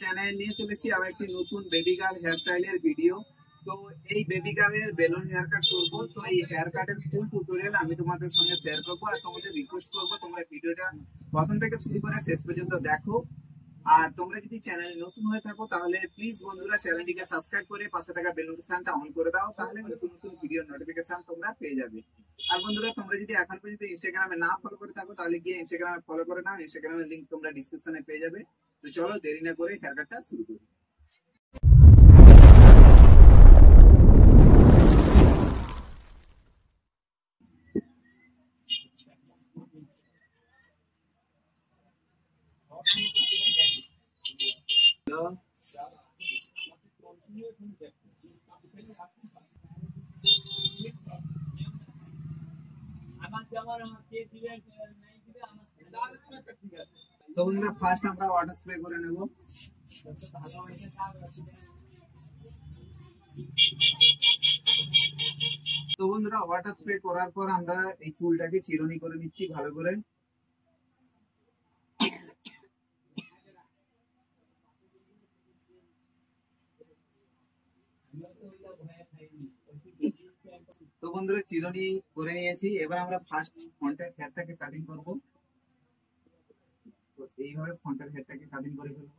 Channel নিয়ে চলেছি একটি নতুন বেবি গার্ল ভিডিও তো এই বেবি বেলুন হেয়ার কাট করব আমি তোমাদের সঙ্গে শেয়ার করব আর রিকোয়েস্ট করব তোমরা ভিডিওটা প্রথম থেকে শুরু করে শেষ পর্যন্ত দেখো। আর তোমরা যদি চ্যানেলে নতুন হয়ে থাকো, তাহলে প্লিজ বন্ধুরা চ্যানেলটিকে সাবস্ক্রাইব করে পাশে থাকা বেল নোটিফিকেশনটা অন করে দাও। তাহলে নতুন নতুন ভিডিও নোটিফিকেশন তোমরা পেয়ে যাবে। আর বন্ধুরা, তোমরা যদি এখন পর্যন্ত ইনস্টাগ্রামে না ফলো করে থাকো, তাহলে গিয়ে ইনস্টাগ্রামে ফলো করে নাও ইনস্টাগ্রামের লিংক তোমরা ডিসক্রিপশনে পেয়ে যাবে তো চলো, দেরি না করে হেয়ার কাটটা শুরু করি Hello. তো বন্ধুরা ফার্স্ট আমরা ওয়াটার স্প্রে করে নেব। তো ওয়াটার স্প্রে করার পর আমরা এই চুলটাকে চিরুনি করে নিচ্ছি ভালো করে। তো বন্ধুরা চিরুনি করে নিয়েছি। এবার আমরা ফার্স্ট ফ্রন্টের হেয়ারটাকে কাটিং করব। তো এইভাবে ফ্রন্টের হেয়ারটাকে কাটিং করে ফেলব।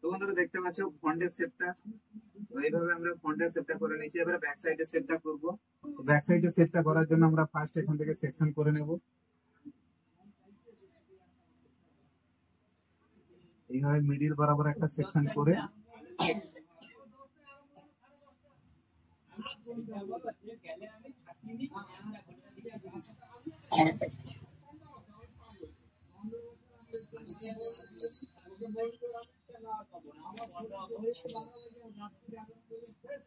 তো বন্ধুরা দেখতে পাচ্ছ ফ্রন্টের শেপটা তো এইভাবে আমরা ফ্রন্টের শেপটা করে নিয়েছি। এবারে ব্যাক সাইডের শেপটা করব। ব্যাক সাইডের শেপটা করার জন্য আমরা ফার্স্ট এখান থেকে সেকশন করে নেব। এইভাবে মিডিল বরাবর একটা সেকশন করে।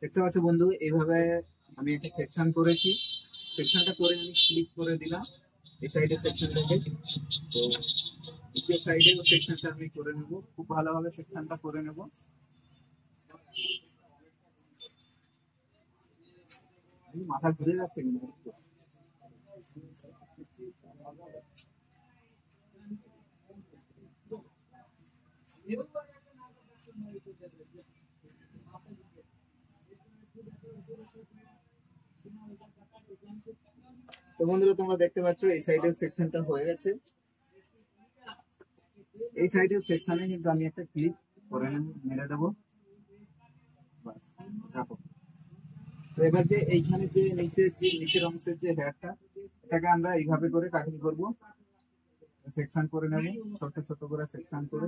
দেখতে পাচ্ছ বন্ধু এইভাবে আমি একটা সেকশন করেছি। সেকশনটা করে আমি ক্লিক করে দিলাম এই সাইডের সেকশনটাকে তো দ্বিতীয় সাইডে সেকশনটা আমি করে নেব। খুব ভালোভাবে সেকশনটা করে নেব। মাথা ঘুরে যাচ্ছে কিন্তু। তো বন্ধুরা, তোমরা দেখতে পাচ্ছ, এই সাইডের সেকশনটা হয়ে গেছে। এই সাইডের সেকশনে কিন্তু আমি একটা ক্লিপ করে মেরে দেব। বাস, রাখো। তো এবার যে এইখানে যে নিচের যে, নিচের অংশের যে হেয়ারটা এটাকে আমরা এইভাবে করে কাটিং করব। সেকশন করে নেব, ছোট ছোট করে সেকশন করে।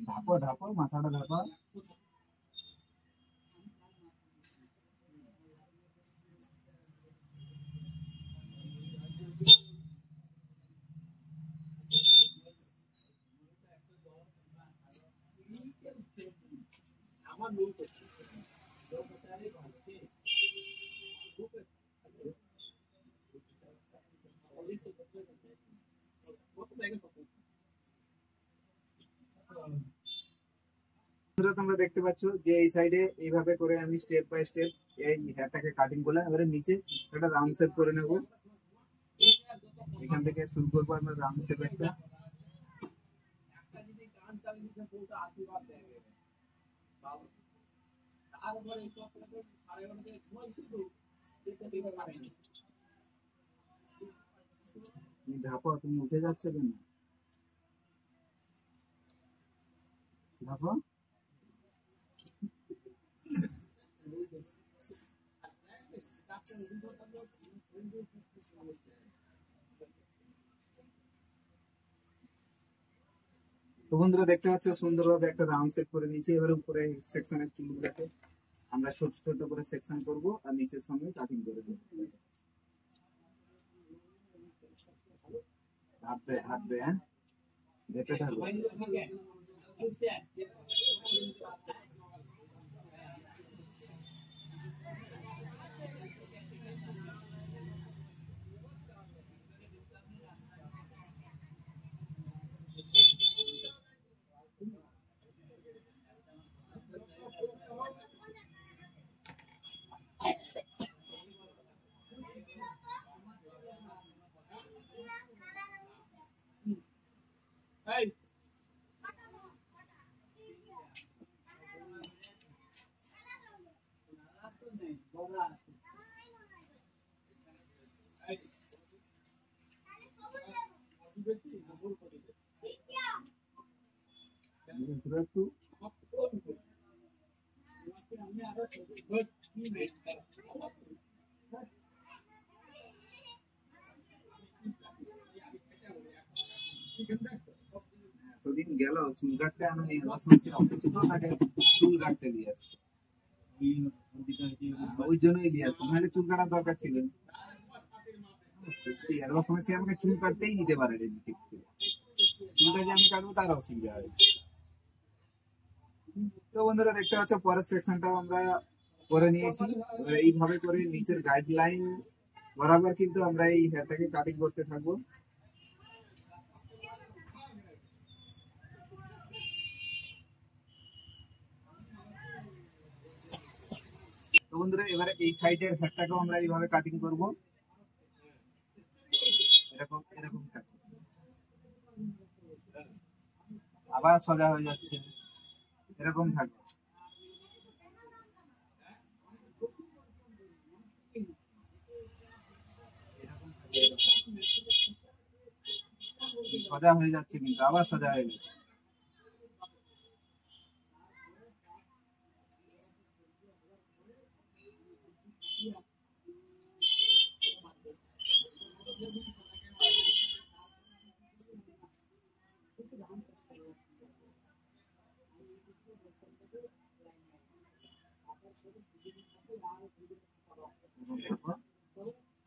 ধাপো ধাপো মাথাটা ধাপা আমার তোমরা দেখতে পাচ্ছ যে এই সাইডে এইভাবে করে আমি স্টেপ বাই স্টেপ এই হেয়ারটাকে কাটিং করলাম। এবারে নিচে একটা রাউন্ড শেপ করে নেব। এখান থেকে শুরু করব আমরা রাউন্ড শেপ একটা। ধাপো তুমি উঠে যাচ্ছে কেন? ধাপো তো বন্ধুরা দেখতে পাচ্ছ, সুন্দরভাবে একটা রাউন্ড সেট করে নিয়েছি। এবার উপরে সেকশনের চুলগুলোকে আমরা ছোট ছোট করে সেকশন করব আর নিচের সঙ্গে কাটিং করে দেবো। হাঁটবে হাঁটবে হ্যাঁ? দেখতে থাকব একটু গেল চুল কাটতে আমি শুনছি অফিস তো তাকে চুল কাটতে দিয়ে আসছি। ওই জন্যই আসছি। নাহলে চুল কাটার দরকার ছিল আমাকে চুল কাটতেই দিতে পারে চুলটা যে আমি কাটবো তার অসুবিধা হয় তো বন্ধুরা, দেখতে পাচ্ছ, পরের সেকশনটাও আমরা করে নিয়েছি। এবার এইভাবে করে নিচের গাইডলাইন বরাবর কিন্তু আমরা এই হেয়ারটাকে কাটিং করতে থাকব। তো বন্ধুরা, এবারে এই সাইডের হেয়ারটাকেও আমরা এইভাবে কাটিং করব। এরকম এরকম কাটিং আবার সোজা হয়ে যাচ্ছে। এরকম থাকবে সোজা হয়ে যাচ্ছে কিন্তু, আবার সোজা হয়ে যাচ্ছে।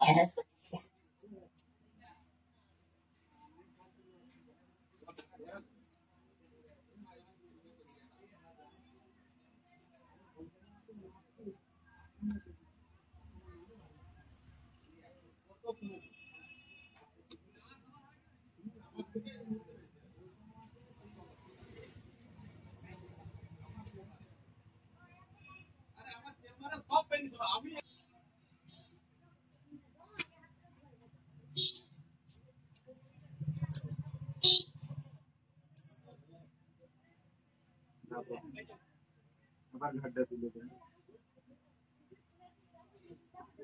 잘할 আবার ঘাটটা তুলে দেন ধাপে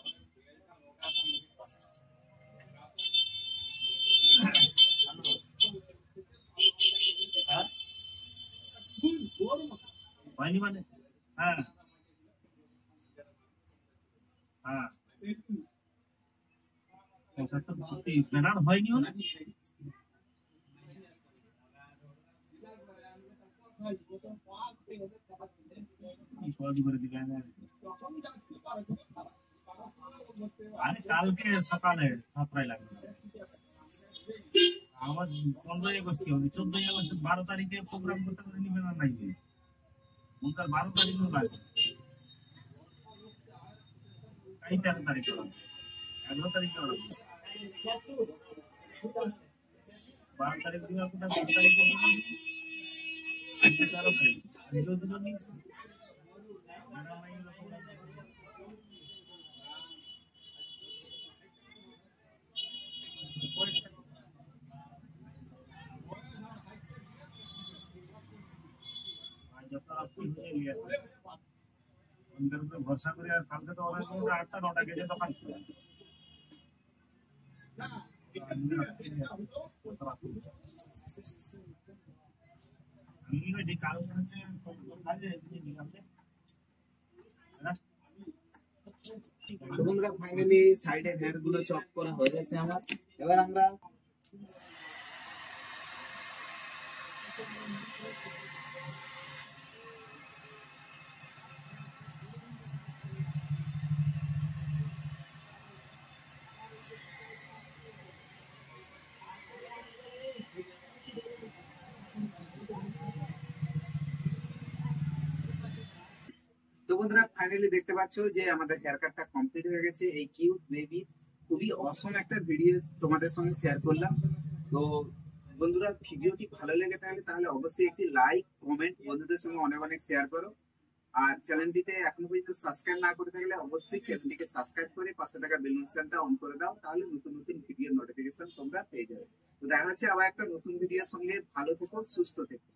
হয়নি মানে হ্যাঁ হ্যাঁ পঁচাত্তর সত্যি প্ল্যানার হয়নি মানে কি সহজ করে দিবে আরে কালকে সকালে সাতটায় লাগবে আমার পনেরোই আগস্ট কি হবে চোদ্দই আগস্ট বারো তারিখে প্রোগ্রাম করতে করে নিবে না নাই উনকার বারো তারিখেও লাগবে তাই তেরো তারিখে লাগবে এগারো তারিখে লাগবে বারো তারিখ দিন আপনার বারো তারিখে দিন আজকে তেরো তারিখ। উপরে ভরসা করে আর কালকে তো অনেক সময় আটটা, নটা গেছে দোকান খুলে। আমি ওই হচ্ছে কাজে বন্ধুরা ফাইনালি সাইডের হেয়ারগুলো চপ করা হয়ে গেছে আমার। এবার আমরা বন্ধুরা ফাইনালি দেখতে পাচ্ছ যে আমাদের হেয়ার কাটটা কমপ্লিট হয়ে গেছে। এই কিউট বেবি খুবই অসম একটা ভিডিও তোমাদের সঙ্গে শেয়ার করলাম। তো বন্ধুরা, ভিডিওটি ভালো লেগে থাকলে তাহলে অবশ্যই একটি লাইক কমেন্ট বন্ধুদের সঙ্গে অনেক অনেক শেয়ার করো। আর চ্যানেলটিতে এখনও পর্যন্ত সাবস্ক্রাইব না করে থাকলে অবশ্যই চ্যানেলটিকে সাবস্ক্রাইব করে পাশে থাকা বেল নোটিফিকেশনটা অন করে দাও, তাহলে নতুন নতুন ভিডিও নোটিফিকেশন তোমরা পেয়ে যাবে। তো দেখা হচ্ছে আবার একটা নতুন ভিডিওর সঙ্গে। ভালো থেকো, সুস্থ থেকো।